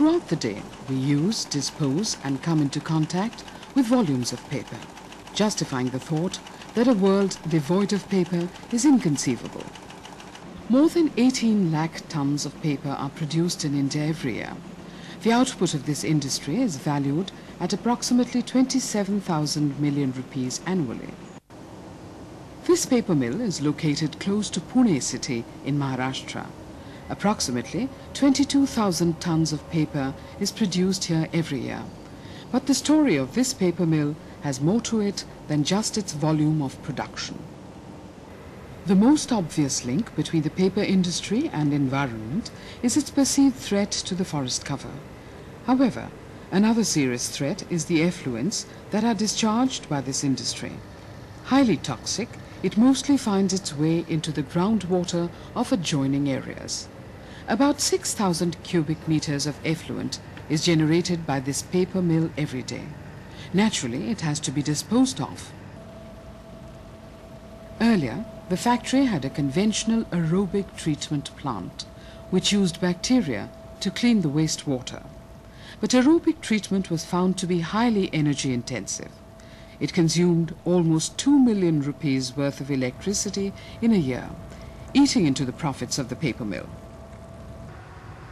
Throughout the day, we use, dispose, and come into contact with volumes of paper, justifying the thought that a world devoid of paper is inconceivable. More than 18 lakh tons of paper are produced in India every year. The output of this industry is valued at approximately 27,000 million rupees annually. This paper mill is located close to Pune city in Maharashtra. Approximately 22,000 tons of paper is produced here every year. But the story of this paper mill has more to it than just its volume of production. The most obvious link between the paper industry and environment is its perceived threat to the forest cover. However, another serious threat is the effluents that are discharged by this industry. Highly toxic, it mostly finds its way into the groundwater of adjoining areas. About 6,000 cubic meters of effluent is generated by this paper mill every day. Naturally, it has to be disposed of. Earlier, the factory had a conventional aerobic treatment plant, which used bacteria to clean the wastewater. But aerobic treatment was found to be highly energy intensive. It consumed almost 2 million rupees worth of electricity in a year, eating into the profits of the paper mill.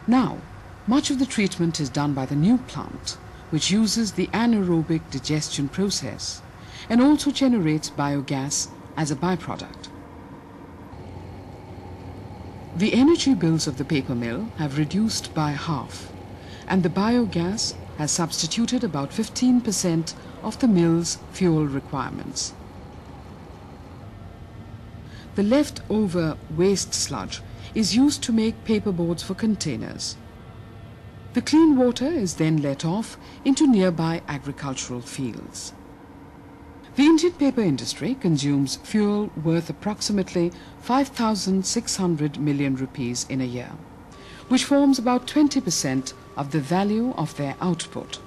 Now, much of the treatment is done by the new plant, which uses the anaerobic digestion process and also generates biogas as a byproduct. The energy bills of the paper mill have reduced by half, and the biogas has substituted about 15% of the mill's fuel requirements. The leftover waste sludge is used to make paperboards for containers. The clean water is then let off into nearby agricultural fields. The Indian paper industry consumes fuel worth approximately 5,600 million rupees in a year, which forms about 20% of the value of their output.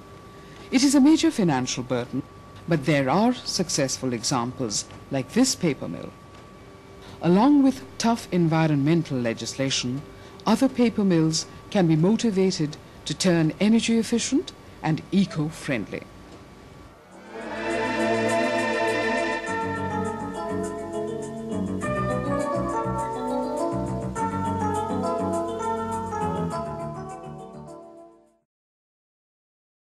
It is a major financial burden, but there are successful examples like this paper mill. Along with tough environmental legislation, other paper mills can be motivated to turn energy efficient and eco-friendly.